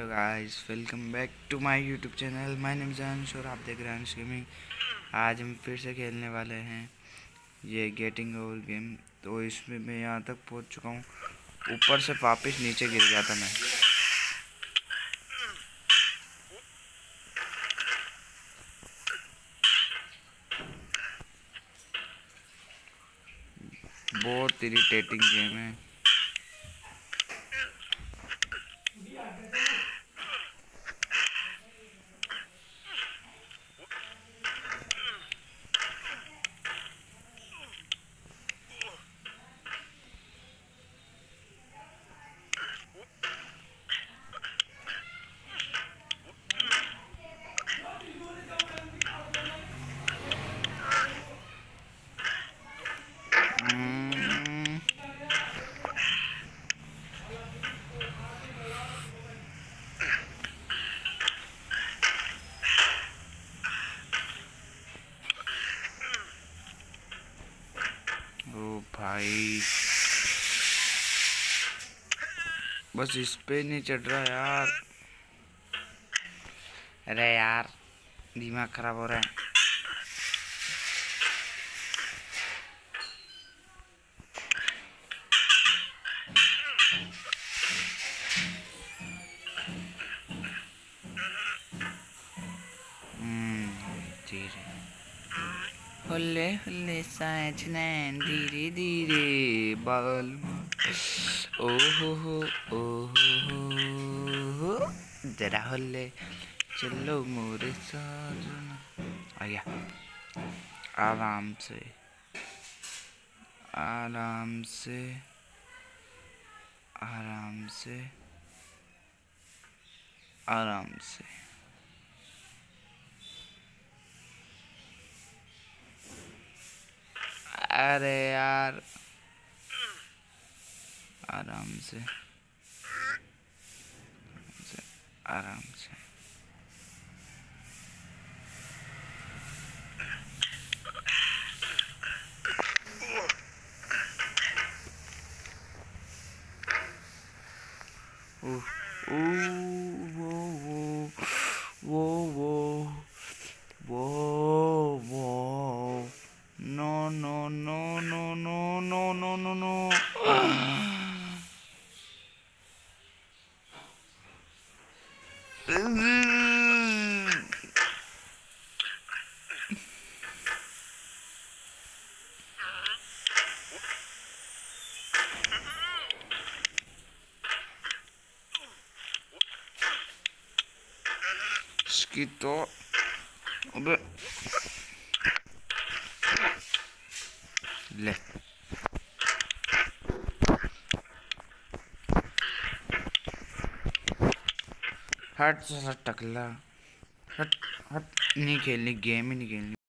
Hello guys, welcome back to my YouTube channel. My name Janash और आप देख रहे हैं अंश गेमिंग। आज हम फिर से खेलने वाले हैं ये गेटिंग ओवर गेम। तो इसमें मैं यहाँ तक पहुँच चुका हूँ। ऊपर से वापस नीचे गिर गया था मैं। बहुत इरिटेटिंग गेम है। भाई। बस इस पे नहीं चढ़ रहा यार। अरे यार, दिमाग खराब हो रहा है। धीरे हुल्ले हुल्ले साँझने, धीरे धीरे बाल। ओहो हो ओहो हो हो। जरा हुल्ले, चलो मोरे साजना। आ गया आराम से। आराम से। आराम से। आराम से। अरे यार आराम से आराम से ओह Skutt av. Og det Lett. हट हट टकला हट हट नहीं खेलनी गेम ही नहीं खेलनी।